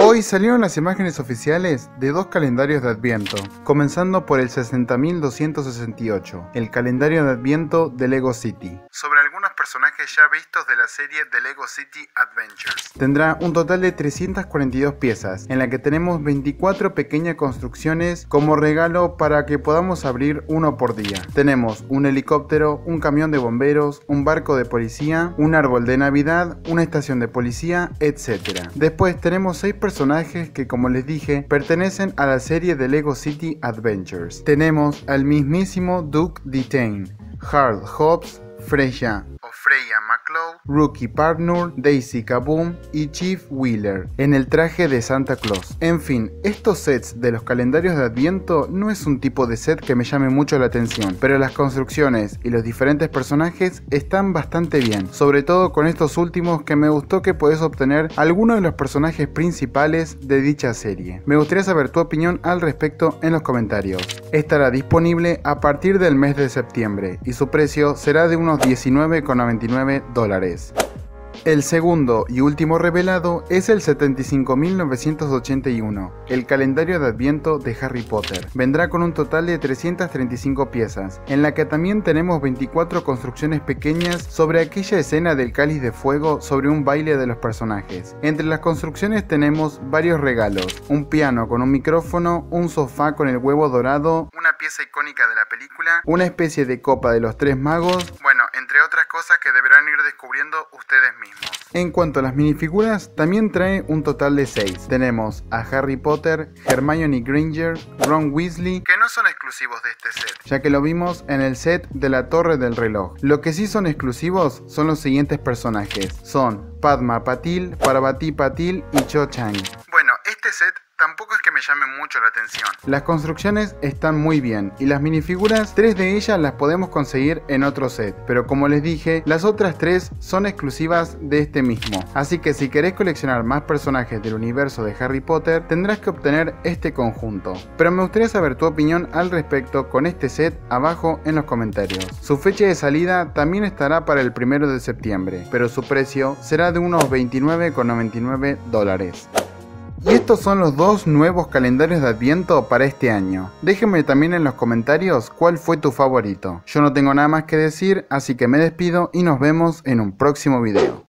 Hoy salieron las imágenes oficiales de dos calendarios de Adviento, comenzando por el 60.268, el calendario de Adviento de Lego City, sobre algunos personajes ya vistos de la serie de Lego City Adventures. Tendrá un total de 342 piezas, en la que tenemos 24 pequeñas construcciones como regalo para que podamos abrir uno por día. Tenemos un helicóptero, un camión de bomberos, un barco de policía, un árbol de Navidad, una estación de policía, etc. Después tenemos 6 personajes que como les dije pertenecen a la serie de Lego City Adventures. Tenemos al mismísimo Duke Detain, Harold Hobbs, Freya Rookie Partner, Daisy Kaboom y Chief Wheeler en el traje de Santa Claus. En fin, estos sets de los calendarios de Adviento no es un tipo de set que me llame mucho la atención, pero las construcciones y los diferentes personajes están bastante bien, sobre todo con estos últimos que me gustó que puedes obtener algunos de los personajes principales de dicha serie. Me gustaría saber tu opinión al respecto en los comentarios. Estará disponible a partir del mes de septiembre y su precio será de unos 19,99 dólares. El segundo y último revelado es el 75.981, el calendario de Adviento de Harry Potter. Vendrá con un total de 335 piezas, en la que también tenemos 24 construcciones pequeñas sobre aquella escena del cáliz de fuego sobre un baile de los personajes. Entre las construcciones tenemos varios regalos, un piano con un micrófono, un sofá con el huevo dorado, una pieza icónica de la película, una especie de copa de los tres magos, cosas que deberán ir descubriendo ustedes mismos. En cuanto a las minifiguras, también trae un total de 6. Tenemos a Harry Potter, Hermione Granger, Ron Weasley, que no son exclusivos de este set, ya que lo vimos en el set de la Torre del Reloj. Lo que sí son exclusivos son los siguientes personajes. Son Padma Patil, Parvati Patil y Cho Chang. Me llame mucho la atención. Las construcciones están muy bien y las minifiguras, tres de ellas las podemos conseguir en otro set, pero como les dije, las otras tres son exclusivas de este mismo. Así que si querés coleccionar más personajes del universo de Harry Potter, tendrás que obtener este conjunto. Pero me gustaría saber tu opinión al respecto con este set abajo en los comentarios. Su fecha de salida también estará para el primero de septiembre, pero su precio será de unos 29,99 dólares. Y estos son los dos nuevos calendarios de Adviento para este año. Déjenme también en los comentarios cuál fue tu favorito. Yo no tengo nada más que decir, así que me despido y nos vemos en un próximo video.